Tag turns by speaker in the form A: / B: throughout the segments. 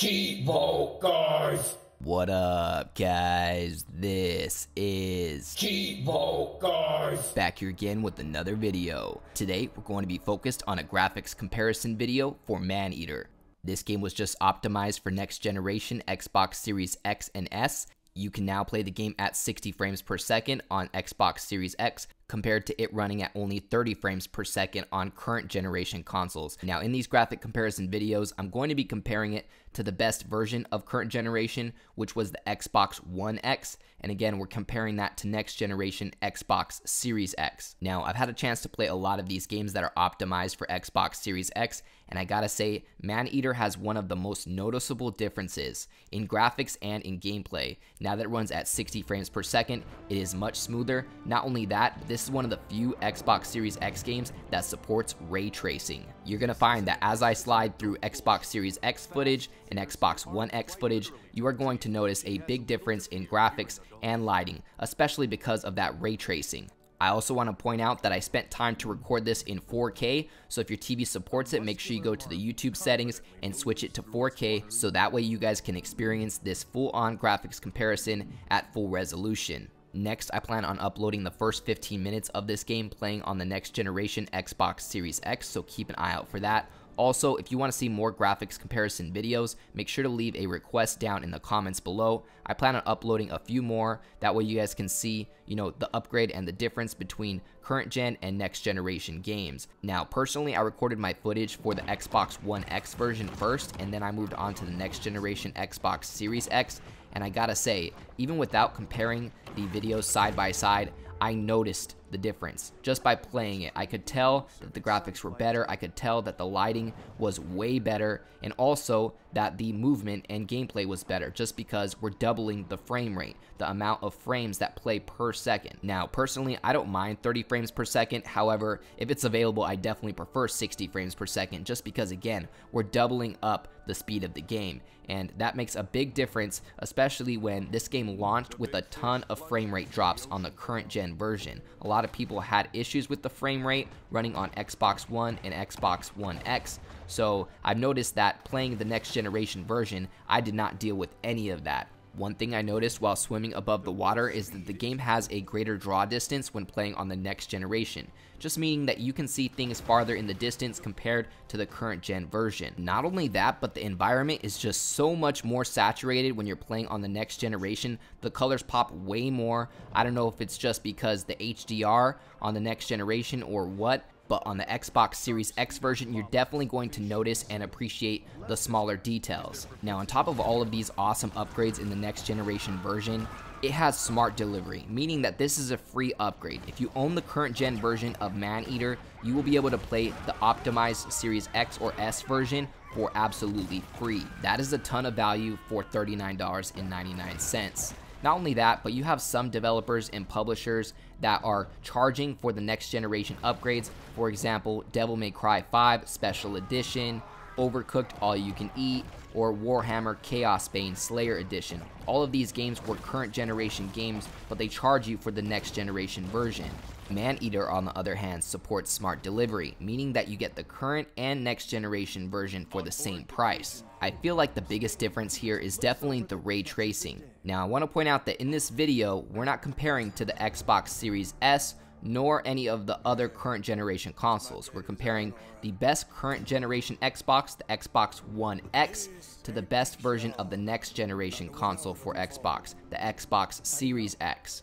A: Cheevo guys.
B: What up, guys? This is
A: Cheevo guys.
B: back here again with another video. Today, we're going to be focused on a graphics comparison video for Maneater. This game was just optimized for next generation Xbox Series X and S. You can now play the game at 60 frames per second on Xbox Series X compared to it running at only 30 frames per second on current generation consoles. Now, in these graphic comparison videos, I'm going to be comparing it to the best version of current generation, which was the Xbox One X. And again, we're comparing that to next generation Xbox Series X. Now, I've had a chance to play a lot of these games that are optimized for Xbox Series X, and I gotta say, Man Eater has one of the most noticeable differences in graphics and in gameplay. Now that it runs at 60 frames per second, it is much smoother. Not only that, but this is one of the few Xbox Series X games that supports ray tracing. You're gonna find that as I slide through Xbox Series X footage and Xbox One X footage, you are going to notice a big difference in graphics and lighting, especially because of that ray tracing. I also want to point out that I spent time to record this in 4K, so if your TV supports it, make sure you go to the YouTube settings and switch it to 4K so that way you guys can experience this full-on graphics comparison at full resolution. Next, I plan on uploading the first 15 minutes of this game playing on the next generation Xbox Series X, so keep an eye out for that. Also, if you want to see more graphics comparison videos, make sure to leave a request down in the comments below. I plan on uploading a few more, that way you guys can see, you know, the upgrade and the difference between current gen and next generation games. Now, personally, I recorded my footage for the Xbox One X version first, and then I moved on to the next generation Xbox Series X, and I gotta say, even without comparing the videos side by side, I noticed the difference just by playing it. I could tell that the graphics were better, I could tell that the lighting was way better, and also that the movement and gameplay was better just because we're doubling the frame rate, the amount of frames that play per second. Now, personally, I don't mind 30 frames per second. However, if it's available, I definitely prefer 60 frames per second just because, again, we're doubling up the speed of the game. And that makes a big difference, especially when this game launched with a ton of frame rate drops on the current gen version. A lot of people had issues with the frame rate running on Xbox One and Xbox One X. So I've noticed that playing the next generation version, I did not deal with any of that. One thing I noticed while swimming above the water is that the game has a greater draw distance when playing on the next generation, just meaning that you can see things farther in the distance compared to the current gen version. Not only that, but the environment is just so much more saturated when you're playing on the next generation. The colors pop way more. I don't know if it's just because the HDR on the next generation or what, but on the Xbox Series X version, you're definitely going to notice and appreciate the smaller details. Now, on top of all of these awesome upgrades in the next generation version, it has smart delivery, meaning that this is a free upgrade. If you own the current gen version of Maneater, you will be able to play the optimized Series X or S version for absolutely free. That is a ton of value for $39.99. Not only that, but you have some developers and publishers that are charging for the next generation upgrades. For example, Devil May Cry 5 Special Edition, Overcooked All You Can Eat, or Warhammer Chaosbane Slayer Edition. All of these games were current generation games, but they charge you for the next generation version. Maneater, on the other hand, supports smart delivery, meaning that you get the current and next generation version for the same price. I feel like the biggest difference here is definitely the ray tracing. Now, I want to point out that in this video, we're not comparing to the Xbox Series S nor any of the other current generation consoles. We're comparing the best current generation Xbox, the Xbox One X, to the best version of the next generation console for Xbox, the Xbox Series X.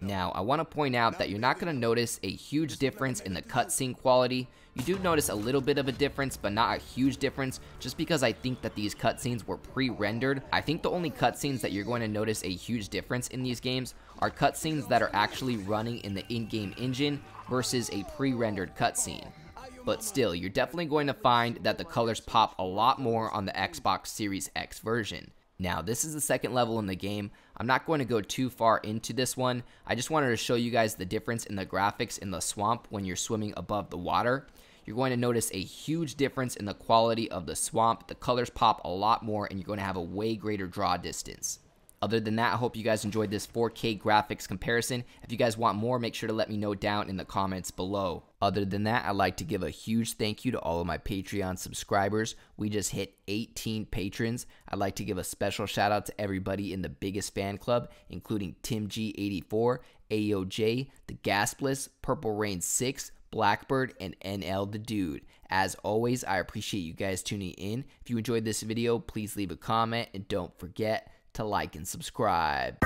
B: Now, I want to point out that you're not going to notice a huge difference in the cutscene quality. You do notice a little bit of a difference, but not a huge difference, just because I think that these cutscenes were pre-rendered. I think the only cutscenes that you're going to notice a huge difference in these games are cutscenes that are actually running in the in-game engine versus a pre-rendered cutscene. But still, you're definitely going to find that the colors pop a lot more on the Xbox Series X version. Now, this is the second level in the game. I'm not going to go too far into this one. I just wanted to show you guys the difference in the graphics in the swamp when you're swimming above the water. You're going to notice a huge difference in the quality of the swamp. The colors pop a lot more and you're going to have a way greater draw distance. Other than that, I hope you guys enjoyed this 4K graphics comparison. If you guys want more, make sure to let me know down in the comments below. Other than that, I'd like to give a huge thank you to all of my Patreon subscribers. We just hit 18 patrons. I'd like to give a special shout out to everybody in the biggest fan club, including Tim G84, AOJ, The Gaspless, Purple Rain 6, Blackbird, and NL the Dude. As always, I appreciate you guys tuning in. If you enjoyed this video, please leave a comment and don't forget to like and subscribe.